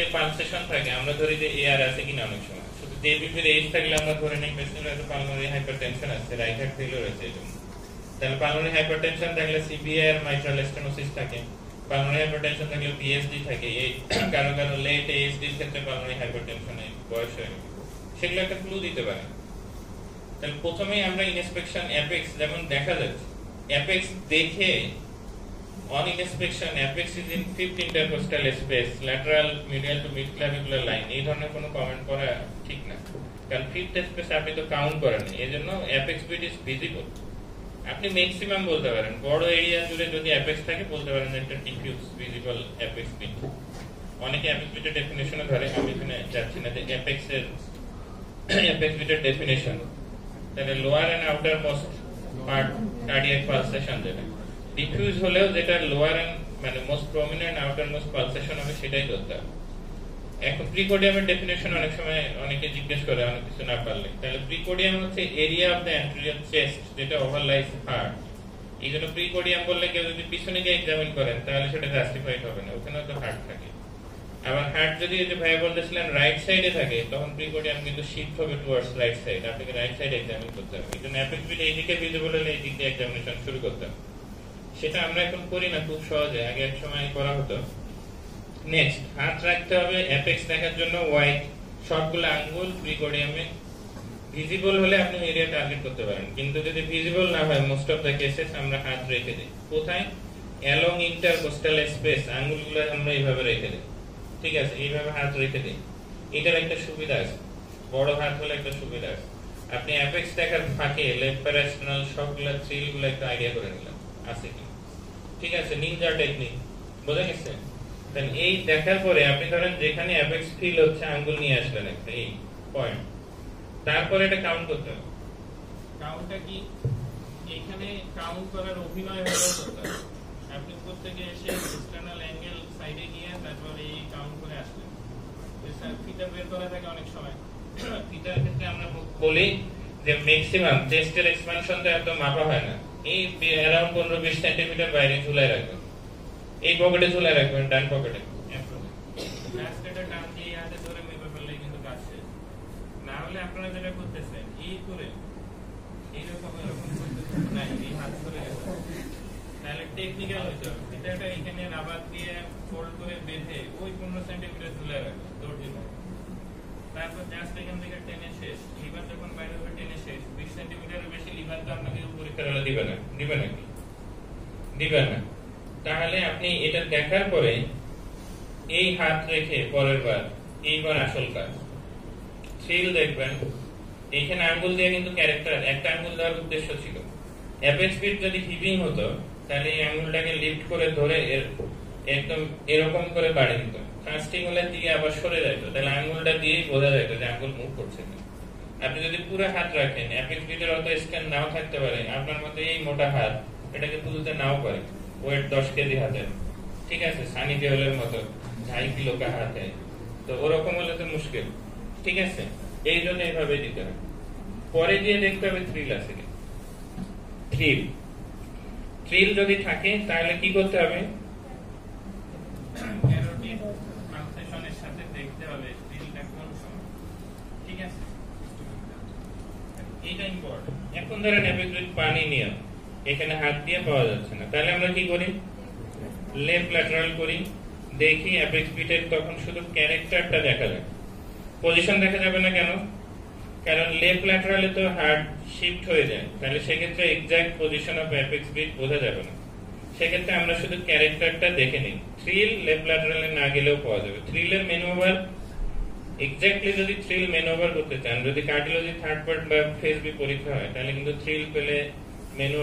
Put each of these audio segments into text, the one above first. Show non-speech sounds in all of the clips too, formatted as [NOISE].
দিকে পালসেশন থাকে, আমরা ধরি যে এআর আছে কিনা অনেক সময়। শুধু জেবিপির এইচ থাকলে আমরা ধরে নিই পেশেন্টের হয়তো পালমোনারি হাইপারটেনশন আছে রাইট হার্ট ফেলিওর আছে এজন্য তাহলে পালমোনারি হাইপারটেনশন থাকলে সিপিআর মাইট্রাল স্টেনোসিস থাকে। পালমোনারি হাইপারটেনশন থাকলে পিএসডি থাকে। এই [COUGHS] কারও কারও লেট এর ক্ষেত্রে পালমোনারি হাইপারটেনশনে বয়স হয়ে। সেগুলো একটা ক্লু দিতে পারে। তাহলে প্রথমেই আমরা ইনস্পেকশন অ্যাপেক্স যেমন দেখা যাচ্ছে অ্যাপেক্স দেখে on inspection apex is in fifth intercostal space, lateral, medial to mid line. এই ধরনের কোনো কমেন্ট করা ঠিক না। কারণ ফিফথ স্পেস আপনি তো কাউন্ট করেন এই জন্য অ্যাপেক্স বিট ইজ ভিজিবল আপনি ম্যাক্সিমাম বলতে পারেন, বড় এরিয়া জুড়ে যদি অ্যাপেক্স থাকে, বলতে পারেন একটা ডিফিউজ ভিজিবল অ্যাপেক্স বিট অনেকে অ্যাপেক্স বিটের ডেফিনেশনও ধরে, আমি এখানে যাচ্ছি না, যে অ্যাপেক্স এর অ্যাপেক্স বিটের ডেফিনেশন তাহলে lower end outermost part cardiac pulsation যেটা। ডিফিউজ হলেও যেটা লোয়ার এন্ড মানে most prominent outermost pulsation হবে সেটাই হবে এখন প্রিকোডিয়ামের ডেফিনেশন অনেক সময় অনেকে জিজ্ঞেস করে, অনেক কিছু না পারলে। তাহলে প্রিকোডিয়াম হচ্ছে area of the anterior chest যেটা ওভারলাইজ হার্ট এই জন্য প্রিকোডিয়াম বললে কেউ যদি পিছনে গিয়ে এক্সামিন করেন, তাহলে সেটা জাস্টিফাইড হবে না। ওখানে তো হার্ট থাকে। আবার হার্ট যদি যে ভাইয়া বলতেছিলেন রাইট সাইডে থাকে, তখন প্রিকোডিয়াম কিন্তু শিফট হবে টুয়ার্ডস রাইট সাইড আপনাকে রাইট সাইড এক্সামিন করতে হবে। এই জন্য অ্যাপেক্স বিট এইদিকে ভিজিবল হলে এই দিক দিয়ে এক্সামিনেশন শুরু করতে হবে। সেটা আমরা এখন করি না, খুব সহজে। আগে এক সময় করা হতো। নেক্সট হাত রাখতে হবে অ্যাপেক্স দেখার জন্য হোয়াইট সবগুলো আঙ্গুল প্রিকোডিয়ামে ভিজিবল হলে আপনি এরিয়া টার্গেট করতে পারেন। কিন্তু যদি ভিজিবল না হয় মোস্ট অফ দ্য কেসেস আমরা হাত রেখে দিই। কোথায়? অ্যালং ইন্টারকোস্টাল স্পেস আঙ্গুলগুলো আমরা এইভাবে রেখে দিই। ঠিক আছে, এইভাবে হাত রেখে দিই। এটার একটা সুবিধা আছে। বড় হাত হলে একটা সুবিধা আছে। আপনি অ্যাপেক্স দেখার ফাঁকে লেফট প্যারাস্টাল সবগুলো থ্রিলগুলো একটা আইডিয়া করে নিলাম আছে কি? ঠিক আছে নিনজা টেকনিক বোঝা গেছে এই দেখার পরে আপনি ধরেন যেখানে অ্যাপেক্স ফিল হচ্ছে আঙ্গুল নিয়ে আসলেন একটা, এই পয়েন্ট তারপরে এটা কাউন্ট করতে হবে। কাউন্টটা কি? এখানে কাউন্ট করার অভিনয় হলো করতে হবে আপনি প্রত্যেকে এসে এক্সটার্নাল অ্যাঙ্গেল সাইডে গিয়ে তারপরে এই কাউন্ট করে আসলেন। ফিটা বের করা থাকে অনেক সময়। ফিটার ক্ষেত্রে আমরা বলি যে ম্যাক্সিমাম চেস্টের এক্সপানশনটা একদম মাপা হয় না। এই অ্যারাউন্ড পনেরো বিশ সেন্টিমিটার বাইরে ঝুলাই রাখবেন। এই পকেটে ঝুলাই রাখবেন, ডান পকেটে আপনারা যেটা করতেছেন, এই করে, এই হাত গেছে। তাহলে টেকনিক্যাল হইতে হবে। এটা এখানে রাবার দিয়ে ফোল্ড করে বেঁধে ওই পনেরো সেন্টিমিটার ঝুলাই রাখবেন দর্জি তারপর জাস্ট এখান থেকে টেনে শেষ। লিভার যখন বাইরে হবে, টেনে শেষ। বিশ সেন্টিমিটারের বেশি লিভার তো আপনাকে দিবে না। দিবে নাকি দিবে না। তাহলে আপনি এটা দেখার পরে এই হাত রেখে পরের বার এইবার আসল কাজ। সিল দেখবেন। এখানে আঙ্গুল দিয়ে কিন্তু ক্যারেক্টার একটা আঙ্গুল দেওয়ার উদ্দেশ্য ছিল। অ্যাপেক্স যদি হিভিং হতো, তাহলে এই আঙ্গুলটাকে লিফট করে ধরে একদম এরকম করে বাড়ি দিত। কাস্টিং হলে দিয়ে আবার সরে যেত তাহলে আঙ্গুলটা দিয়েই বোঝা যেত যে আঙ্গুল মুভ করছে না আপনি যদি পুরো হাত রাখেন অ্যাপেক্স বিটের অত স্ক্যান নাও থাকতে পারে, আপনার মতো এই মোটা হাত, এটাকে তুলতে নাও পারে ওয়েট দশ কেজি হাতের। ঠিক আছে, সানি দেওয়ালের মতো ঢাই কিলো কা হাত। তো ওরকম হলে তো মুশকিল। ঠিক আছে, এই জন্য এইভাবে দিতে হবে পরে দিয়ে দেখতে হবে থ্রিল আছে থ্রিল থ্রিল যদি থাকে, তাহলে কি করতে হবে সাথে দেখতে হবে থ্রিলটা কোন সময় ঠিক আছে ইম্পর্টেন্ট এখন ধরেন পানি নিয়ে এখানে হাত দিয়ে পাওয়া যাচ্ছে না, তাহলে আমরা কি করি? লেফট ল্যাটারাল করি, দেখি তখন শুধু ক্যারেক্টারটা দেখা পজিশন দেখা যাবে না কেন? কারণ লেফট ল্যাটারালে তো হার্ট শিফট হয়ে যায়, তাহলে সেক্ষেত্রে exact position of apex beat বোঝা যাবে না। সেক্ষেত্রে আমরা শুধু ক্যারেক্টারটা দেখে নিই। থ্রিল লেফট ল্যাটারালে না গেলেও পাওয়া যাবে। থ্রিলের মেন ওভার এক্স্যাক্টলি যদি থ্রিল মেন করতে চান, যদি কার্ডিওলজি থার্ড পার্ট বা ফেস বি পরীক্ষা হয়, তাহলে কিন্তু থ্রিল পেলে মেনু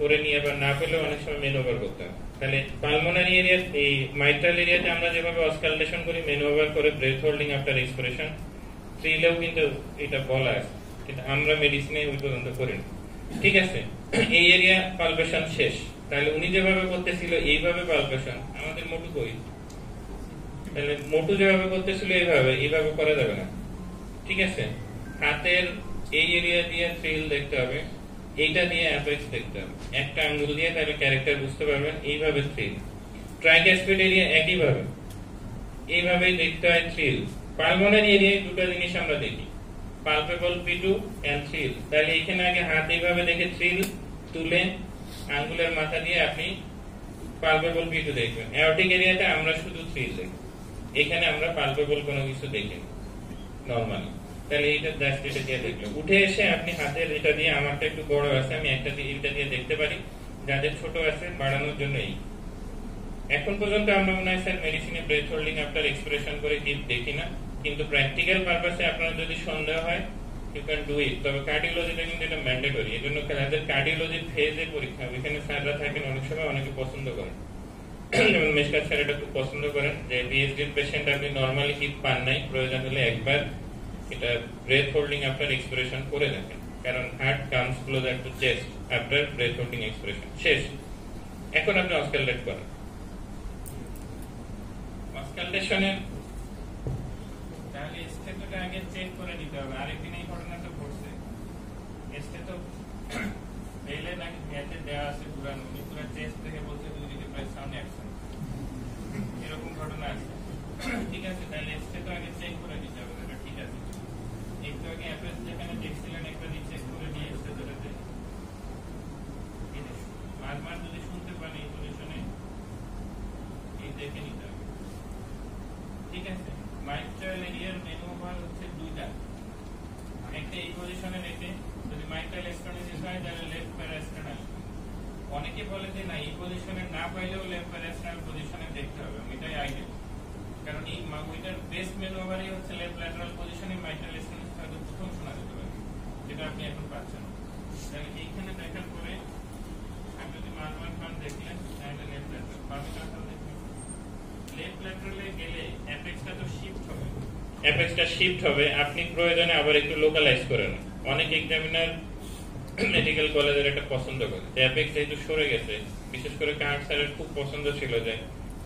করে নিয়ে আবার না পেলেও অনেক সময় মেনু করতে হয় তাহলে পালমোনারি এরিয়া এই মাইট্রাল এরিয়াতে আমরা যেভাবে অসকালটেশন করি মেনু করে ব্রেথ হোল্ডিং আফটার এক্সপ্রেশন থ্রিলেও কিন্তু এটা বলা আছে। কিন্তু আমরা মেডিসিনে ওই পর্যন্ত করি না ঠিক আছে? এই এরিয়া পালপেশন শেষ। তাহলে উনি যেভাবে করতেছিল, এইভাবে পালপেশন আমাদের মোটু কই? তাহলে মোটু যেভাবে করতেছিল, এইভাবে এইভাবে করা যাবে না। ঠিক আছে? হাতের এই এরিয়া দিয়ে থ্রিল দেখতে হবে, এইটা দিয়ে অ্যাপেক্স দেখতে হবে। একটা আঙ্গুল দিয়ে তাহলে ক্যারেক্টার বুঝতে পারবেন, এইভাবে থ্রিল ট্রাইক্যাসপিড এরিয়া একইভাবে। এইভাবেই দেখতে হয় থ্রিল পালমোনারি এরিয়ায় দুটো জিনিস আমরা দেখি। পালপেবল পিটু এন্ড থ্রিল তাহলে এখানে আগে হাত এইভাবে দেখে থ্রিল তুলে আঙ্গুলের মাথা দিয়ে আপনি পালপেবল পিটু দেখবেন। অ্যাওটিক এরিয়াতে আমরা শুধু থ্রিল দেখি এখানে আমরা পালপেবল কোনো কিছু দেখি নরমালি তাহলে এইটা জাস্ট এটা দিয়ে দেখল উঠে এসে আপনি হাতের এটা দিয়ে, আমারটা একটু বড় আছে, আমি একটা দিয়ে এটা দিয়ে দেখতে পারি। যাদের ছোট আছে, বাড়ানোর জন্য এই। এখন পর্যন্ত আমরা মনে হয়, স্যার মেডিসিনে ব্রেথ হোল্ডিং আপনার এক্সপ্রেশন করে কি দেখি না। কিন্তু প্র্যাকটিক্যাল পারপাসে আপনার যদি সন্দেহ হয় ইউ ক্যান ডু ইট তবে কার্ডিওলজিটা কিন্তু এটা ম্যান্ডেটরি এই জন্য যাদের কার্ডিওলজি ফেজে পরীক্ষা ওইখানে স্যাররা থাকেন, অনেক সময় অনেকে পছন্দ করেন। যেমন মেশকাত স্যার এটা খুব পছন্দ করেন। যে পিএইচডির পেশেন্ট আপনি নর্মালি হিট পান নাই, প্রয়োজন হলে একবার এটা ব্রেথ হোল্ডিং আপনার এক্সপ্রেশন করে দেখেন। কারণ heart comes closer to chest after breath holding expression শেষ। এখন আপনি অস্কালটেট করেন। অস্কালটেশনের তাহলে স্টেটোটা আগে চেক করে নিতে হবে। আর আরেকদিন এই ঘটনাটা ঘটছে। স্টেটো পেলে নাকি গ্যাসে দেওয়া আছে পুরানো উনি পুরো চেস্ট থেকে বলছে দুই দিকে প্রায় সাউন্ড অ্যাকশন এরকম ঘটনা আছে ঠিক আছে তাহলে স্টেটো আগে চেক করে নিতে হবে এটা ঠিক আছে একটু আগে অ্যাপ্রেস যেখানে দেখছিলেন একটা রিচেক করে নিয়ে এসছে ধরেতে মাঝ মাঝ যদি শুনতে পান এই পজিশনে এই দেখে নিতে হবে ঠিক আছে মাইট্রাল এরিয়ার মেনোভার হচ্ছে দুইটা পজিশনে রেখে যদি মাইট্রাল স্টোনোসিস হয়, তাহলে লেফট প্যারাস্টানাল অনেকে বলে যে না, এই পজিশনে না পাইলেও লেফট প্যারাস্টানাল পজিশনে দেখতে হবে এটাই আইডিয়াল কারণ এই ওইটার বেস্ট মেনোভারই হচ্ছে লেফট ল্যাটারাল পজিশনে মাইট্রাল স্টোনোসিস হয়তো প্রথম শোনা যেতে পারে, যেটা আপনি এখন পাচ্ছেন। তাহলে এইখানে দেখার পরে আপনি যদি মানওয়ান পান দেখলেন, তাহলে লেফট ল্যাটারাল বামে ল্যাটারাল দেখলেন লেফট ল্যাটারালে গেলে অ্যাপেক্সটা তো শিফট হবে। অ্যাপেক্সটা শিফট হবে, আপনি প্রয়োজনে আবার একটু লোকালাইজ করেন অনেক এক্সামিনার মেডিকেল কলেজের একটা পছন্দ করে। অ্যাপেক্স যেহেতু সরে গেছে, বিশেষ করে কার্ড স্যারের খুব পছন্দ ছিল যে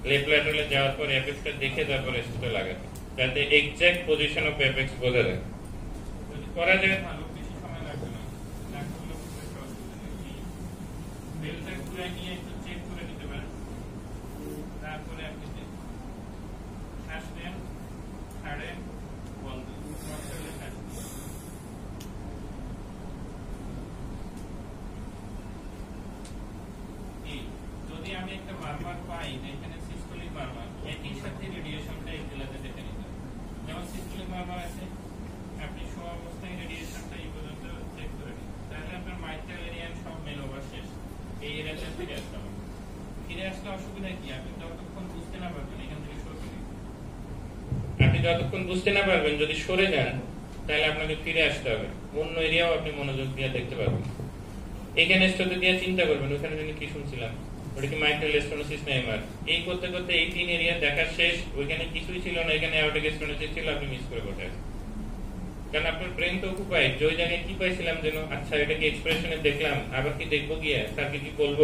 লেফট ল্যাটারালে যাওয়ার পর অ্যাপেক্সটা দেখে তারপর স্টেটে লাগাতে। যাতে এক্সাক্ট পজিশন অফ অ্যাপেক্স বোঝা যায় করা যায় সময় লাগবে না না করলেও খুব একটা অসুবিধা নেই বেলটা ঘুরে নিয়ে একটু চেক করে নিতে পারেন তারপরে আপনি দেখুন শ্বাস নেন ছাড়েন বন্ধ কন্ট্রোলে শ্বাস নিন। এই, যদি আমি মারমার পাই যেখানে সিস্টোলিক মারমার একই সাথে রেডিয়েশনটা এই জেলাতে দেখে নিতে। যেমন সিস্টোলিক মারমার আছে, আপনি শোয়া অবস্থায় রেডিয়েশনটা এই পর্যন্ত চেক করে নিন। তাহলে আপনার মাইট্রাল এরিয়ান সব মেলোভার শেষ। এই এরিয়াতে ফিরে আসতে হবে। ফিরে আসলে অসুবিধা কি? আপনি যতক্ষণ বুঝতে না পারবেন, এখান থেকে সরে দিন। আপনি যতক্ষণ বুঝতে না পারবেন, যদি সরে যান, তাহলে আপনাকে ফিরে আসতে হবে। অন্য এরিয়াও আপনি মনোযোগ দিয়ে দেখতে পারবেন। এখানে স্টোতে দিয়ে চিন্তা করবেন, ওখানে যিনি কি শুনছিলাম ওটা কি মাইক্রোল স্টোনোসিস না এমআর। এই করতে করতে এই তিন এরিয়া দেখা শেষ, ওইখানে কিছুই ছিল না, এখানে অ্যাওটিক স্টোনোসিস ছিল, আপনি মিস করে বসে কারণ আপনার ব্রেন তো অকুপাই যে ওই জায়গায় কি পাইছিলাম যেন আচ্ছা এটাকে এক্সপ্রেশনে দেখলাম, আবার কি দেখব গিয়ে স্যারকে কি বলব?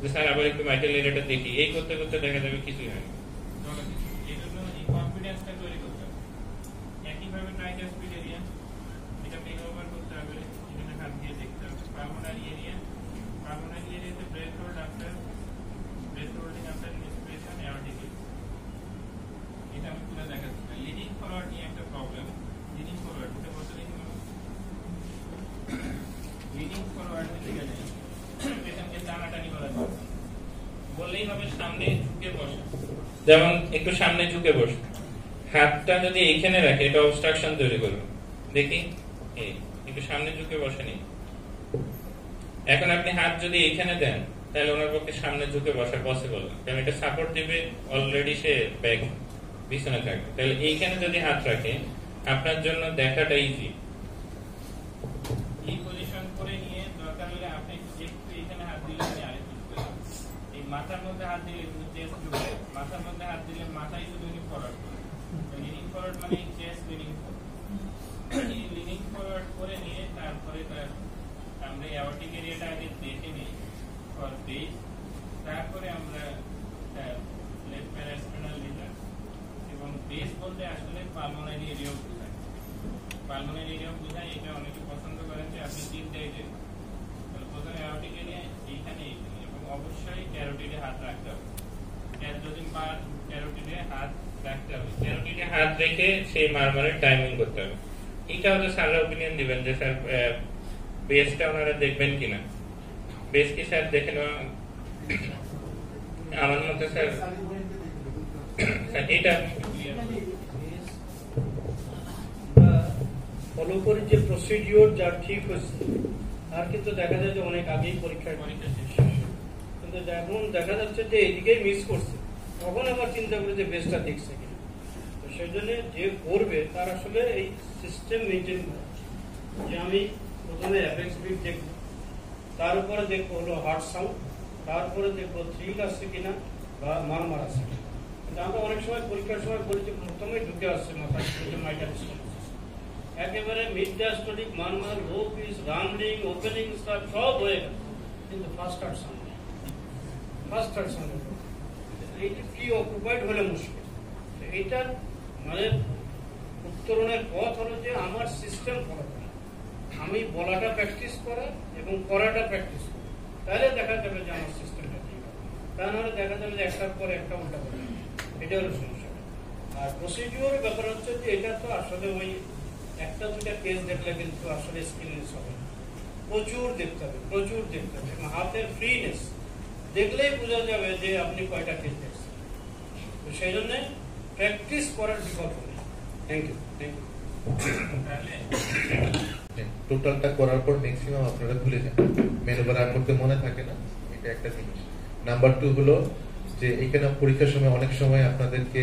যে স্যার, আবার একটু মাইকেল এরিয়াটা দেখি। এই করতে করতে দেখা যাবে কিছুই হয়নি এই জন্য এই কনফিডেন্সটা তৈরি করতে হবে একইভাবে ট্রাইকাসপিড এরিয়া এটা মেক ওভার করতে হবে এখানে হাত দিয়ে দেখতে হবে পালমোনারি এরিয়া পালমোনারি এরিয়াতে breath hold after breath holding after inspiration aortic যেমন একটু সামনে ঝুঁকে বসে। হাতটা যদি এইখানে রাখে, এটা অবস্ট্রাকশন তৈরি করবে। দেখি একটু সামনে ঝুঁকে বসেনি এখন আপনি হাত যদি এইখানে দেন, তাহলে ওনার পক্ষে সামনে ঝুঁকে বসা পসিবল কারণ এটা সাপোর্ট দিবে অলরেডি সে ব্যাগ বিছানা থাকবে। তাহলে এইখানে যদি হাত রাখে আপনার জন্য দেখাটা ইজি মানে করে নিয়ে তারপরে তার, আমরা আগে দেখে নিই। তারপরে আমরা লেফট প্যারাস্টানাল লিডার এবং বলতে আসলে পালমোনারি এরিয়াও বোঝায়। পালমোনারি এরিয়াও বোঝায় এটা অনেকে পছন্দ করেন যে আপনি তিনটা এরিয়া তাহলে প্রথমে অ্যাওর্টিক এরিয়া এইখানে এবং অবশ্যই ক্যারোটিডে হাত রাখতে হবে। যদি ক্যারোটিডে হাত রাখতে হবে। মিনিটে হাত রেখে সেই মারমারের টাইমিং করতে হবে। এইটা হয়তো স্যাররা ওপিনিয়ন দিবেন যে, স্যার বেসটা ওনারা দেখবেন কিনা? বেস কি স্যার দেখে নেওয়া? আমার মতে স্যার এটা ফলো করি যে প্রসিডিওর যা ঠিক হয়েছে আর কিন্তু দেখা যায় যে অনেক আগেই পরীক্ষায় পরীক্ষা কিন্তু এখন দেখা যাচ্ছে যে এদিকেই মিস করছে। তখন আবার চিন্তা করে যে বেসটা দেখছে কিনা। তো সেই জন্য যে করবে, তার আসলে এই সিস্টেম মেনটেন করা যে আমি প্রথমে অ্যাপেক্স বিট দেখব, তার উপরে দেখব হলো হার্ট সাউন্ড তারপরে দেখব থ্রিল আছে কিনা বা মারমার আছে কিনা। আমরা অনেক সময় পরীক্ষার সময় বলি যে প্রথমে ঢুকে আসছে মাথায় মাইটার একেবারে mid diastolic murmur low pitch rumbling opening start সব হয়ে গেল। কিন্তু ফার্স্ট হার্ট সামনে। ফার্স্ট হার্ট সামনে। এইটা কি অকুপাইড হলে মুশকিল? এইটার মানে উত্তরণের পথ হলো যে আমার সিস্টেম ফলো করা। আমি বলাটা প্র্যাকটিস করা এবং করাটা প্র্যাকটিস করা। তাহলে দেখা যাবে যে আমার সিস্টেমটা ঠিক হবে তা নাহলে দেখা যাবে যে একটার পর একটা উল্টা করে এটা হলো সমস্যা আর প্রসিডিওর ব্যাপার হচ্ছে যে এটা তো আসলে ওই একটা দুটা কেস দেখলে কিন্তু আসলে স্কিলনেস হবে। প্রচুর দেখতে হবে, প্রচুর দেখতে হবে। হাতের ফ্রিনেস দেখলেই বোঝা যাবে যে আপনি কয়টা কেস দেখছেন। তো সেই জন্য প্র্যাকটিস করার বিকল্প নেই। থ্যাংক ইউ থ্যাংক ইউ টোটালটা করার পর ম্যাক্সিমাম আপনারা ভুলে যান। মেনুবার আর করতে মনে থাকে না, এটা একটা জিনিস। নাম্বার টু হলো যে এখানে পরীক্ষার সময় অনেক সময় আপনাদেরকে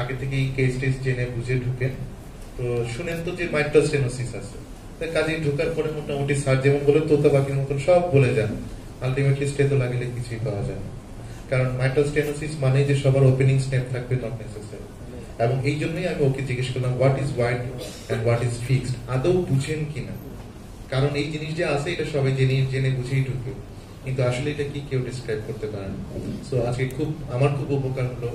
আগে থেকেই কেস টেস জেনে বুঝে ঢুকেন। তো শুনেন তো যে মাইট্রোস্টেনোসিস আছে। কাজে ঢোকার পরে মোটামুটি স্যার যেমন বলে তোতা পাখির মতন সব বলে যান। আলটিমেটলি স্টেতো লাগলে কিছুই পাওয়া যায় না। কারণ মাইট্রোস্টেনোসিস মানে যে সবার ওপেনিং স্টেপ থাকবে নট নেসেসারি এবং এই জন্যই আমি ওকে জিজ্ঞেস করলাম what is wide and what is fixed আদৌ বুঝেন কিনা? কারণ এই জিনিস যে আছে, এটা সবাই জেনে জেনে বুঝেই ঢুকে কিন্তু আসলে এটা কি কেউ ডিসক্রাইব করতে পারে না। সো আজকে খুব আমার খুব উপকার হলো।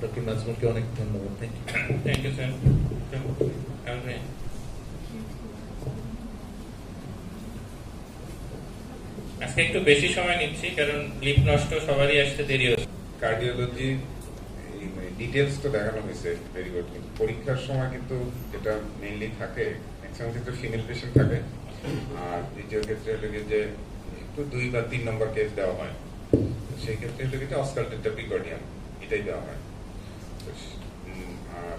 ডক্টর নাজমুলকে অনেক ধন্যবাদ। Thank you thank you sir আজকে একটু বেশি সময় নিচ্ছি কারণ লিপ নষ্ট সবারই আসতে দেরি হচ্ছে। কার্ডিওলজি ডিটেলস তো দেখানো হয়েছে ভেরি গুড কিন্তু পরীক্ষার সময় কিন্তু যেটা মেইনলি থাকে ম্যাক্সিমাম ক্ষেত্রে ফিমেল পেশেন্ট থাকে। আর দ্বিতীয় ক্ষেত্রে হলো যে একটু দুই বা তিন নম্বর কেস দেওয়া হয়। সেই ক্ষেত্রে হলো গিয়ে অস্কালটেটা পিকর্ডিয়াম এটাই দেওয়া হয়। আর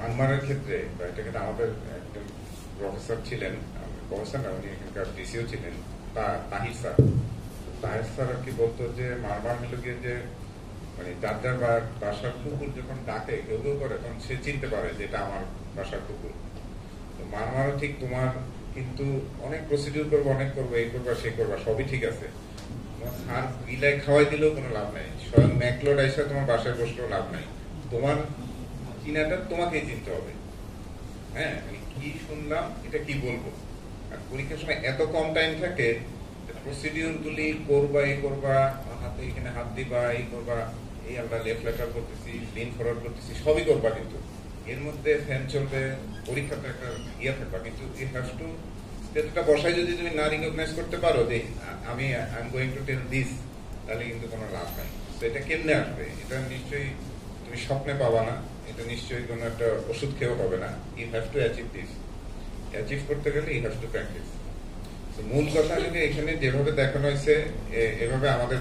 মানমারের ক্ষেত্রে, বা এটা ক্ষেত্রে আমাদের একজন প্রফেসর ছিলেন প্রফেসর না, উনি এখানকার ডিসিও ছিলেন, তা- তাহির স্যার। তাহির স্যার আর কি বলতো যে মারমার হলো গিয়ে যে মানে যার যার বাসার কুকুর যখন ডাকে, কেউ কেউ করে, তখন সে চিনতে পারে যে এটা আমার বাসার কুকুর। তো মারমারও ঠিক তোমার কিন্তু অনেক প্রসিডিউর করব, অনেক করব, এই করবা, সেই করবা, সবই ঠিক আছে। সার গিলায় খাওয়াই দিলেও কোনো লাভ নাই। স্বয়ং ম্যাকলোড এসে তোমার বাসায় বসলেও লাভ নাই। তোমার চিনাটা তোমাকেই চিনতে হবে। হ্যাঁ কি শুনলাম, এটা কি বলব? আর পরীক্ষার সময় এত কম টাইম থাকে প্রসিডিউর গুলি করবা, এই করবা হাতে এখানে হাত দিবা, এই করবা, এই আমরা লেফট লেটার করতেছি লিন ফরওয়ার্ড করতেছি, সবই করবা কিন্তু। এর মধ্যে ফ্যান চলবে পরীক্ষাটা একটা ইয়ে থাকবে, কিন্তু ইউ হ্যাভ টু যেটা বসায় যদি তুমি না রিকগনাইজ করতে পারো যে আমি I am going to tell this তাহলে কিন্তু কোনো লাভ নাই। তো এটা কেমনে আসবে? এটা নিশ্চয়ই তুমি স্বপ্নে পাবা না, এটা নিশ্চয়ই কোনো একটা ওষুধ খেয়েও হবে না। You have to achieve this achieve করতে গেলে ইউ হ্যাভ টু প্র্যাকটিস মূল কথা হলো এখানে যেভাবে দেখানো হয়েছে এভাবে আমাদের